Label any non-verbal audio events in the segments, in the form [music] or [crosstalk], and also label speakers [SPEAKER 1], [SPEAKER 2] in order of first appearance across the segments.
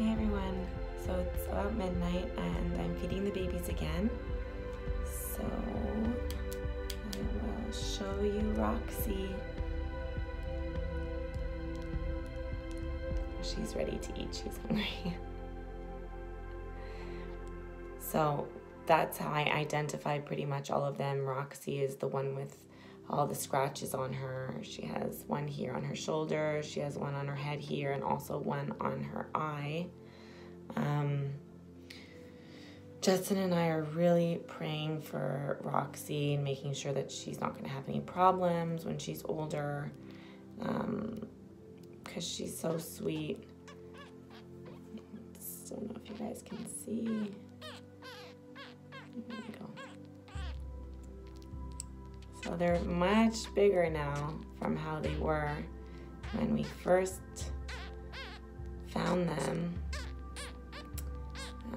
[SPEAKER 1] Hey everyone, so it's about midnight and I'm feeding the babies again. So I will show you Roxy. She's ready to eat, she's hungry. [laughs] so that's how I identify pretty much all of them. Roxy is the one with all the scratches on her. She has one here on her shoulder, she has one on her head here, and also one on her eye. Um, Justin and I are really praying for Roxy and making sure that she's not going to have any problems when she's older because um, she's so sweet. I don't know if you guys can see. So they're much bigger now from how they were when we first found them. Uh,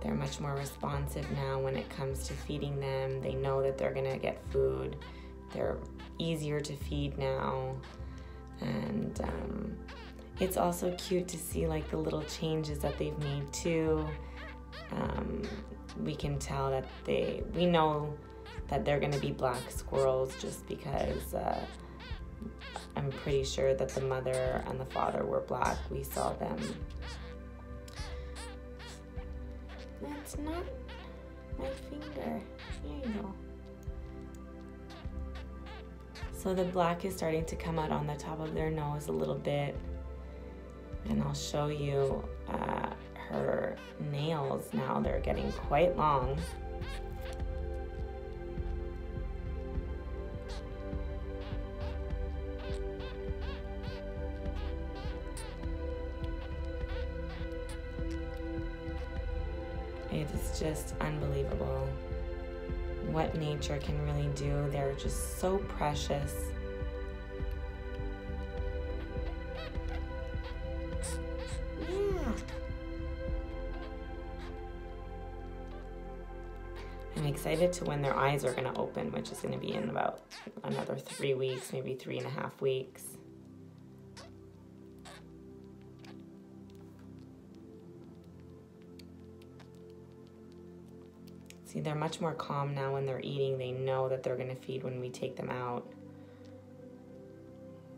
[SPEAKER 1] they're much more responsive now when it comes to feeding them. They know that they're gonna get food. They're easier to feed now. And um, it's also cute to see like the little changes that they've made too. Um, we can tell that they, we know that they're gonna be black squirrels just because uh, I'm pretty sure that the mother and the father were black. We saw them. That's not my finger. Here you go. So the black is starting to come out on the top of their nose a little bit. And I'll show you uh, her nails now. They're getting quite long. It is just unbelievable what nature can really do. They're just so precious. I'm excited to when their eyes are going to open, which is going to be in about another three weeks, maybe three and a half weeks. See, they're much more calm now when they're eating. They know that they're gonna feed when we take them out.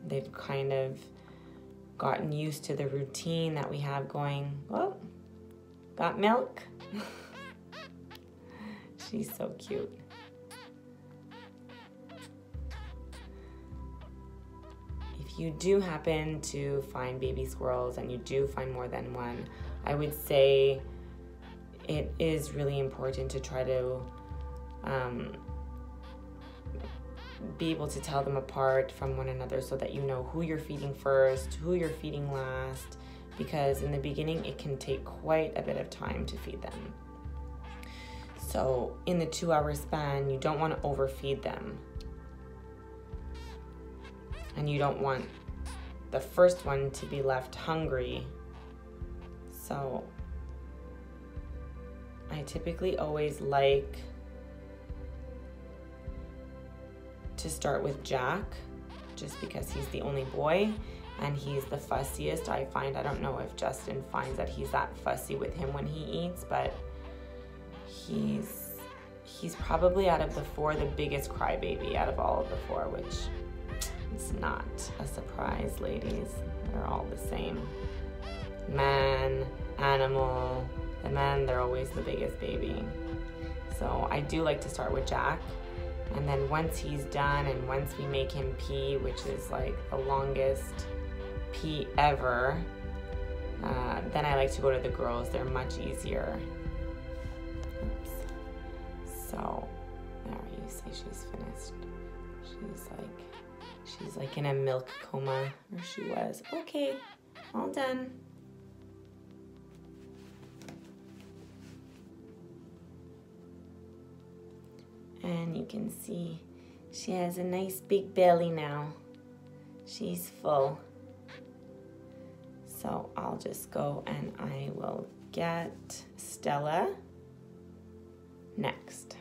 [SPEAKER 1] They've kind of gotten used to the routine that we have going, oh, got milk? [laughs] She's so cute. If you do happen to find baby squirrels and you do find more than one, I would say it is really important to try to um, be able to tell them apart from one another so that you know who you're feeding first, who you're feeding last, because in the beginning it can take quite a bit of time to feed them. So, in the two hour span, you don't want to overfeed them. And you don't want the first one to be left hungry. So, I typically always like to start with Jack just because he's the only boy and he's the fussiest. I find, I don't know if Justin finds that he's that fussy with him when he eats, but he's he's probably out of the four the biggest crybaby out of all of the four, which is not a surprise, ladies. They're all the same. Man, animal, the then they're always the biggest baby. So I do like to start with Jack. And then once he's done and once we make him pee, which is like the longest pee ever, uh, then I like to go to the girls. They're much easier. Oops. So there you see she's finished. She's like, she's like in a milk coma, or she was. Okay, all done. And you can see she has a nice big belly now. She's full. So I'll just go and I will get Stella next.